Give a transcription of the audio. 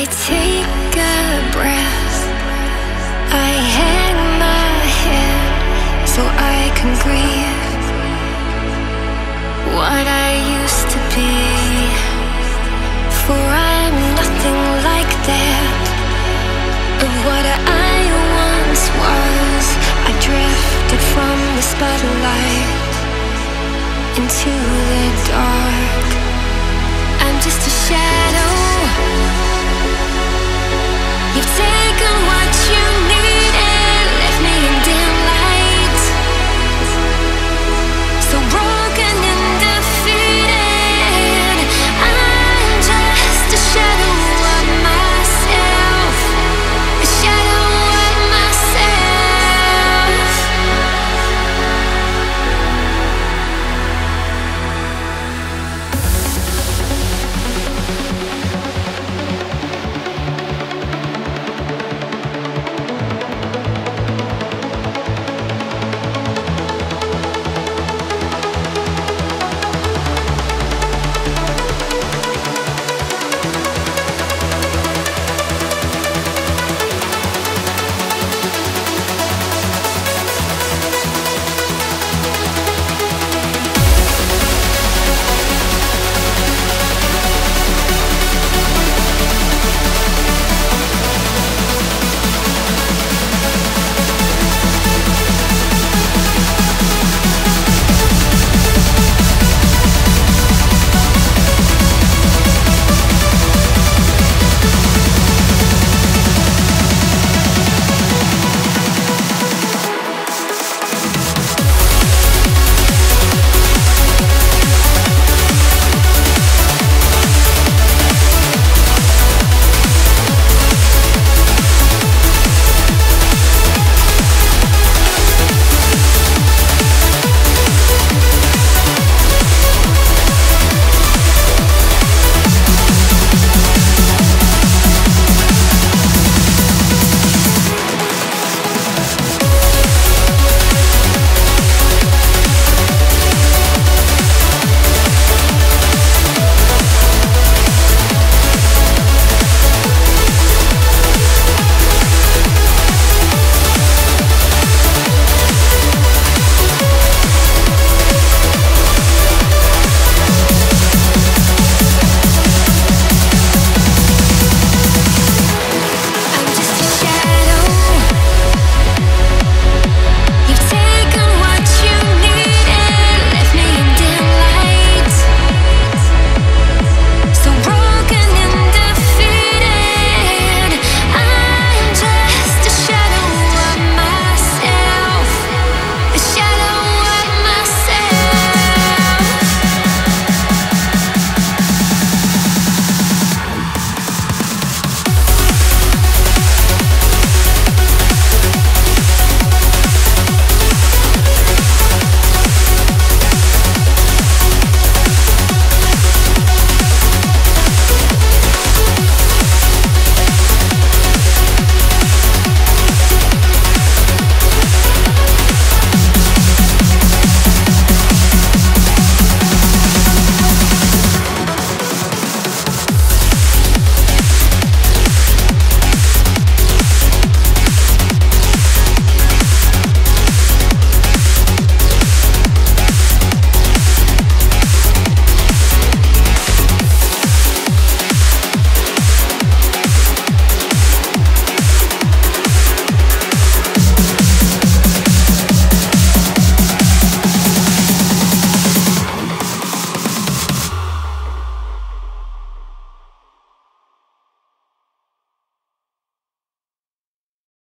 I take a breath. I hang my head so I can grieve what I used to be. For I'm nothing like that of what I once was. I drifted from the spotlight into the.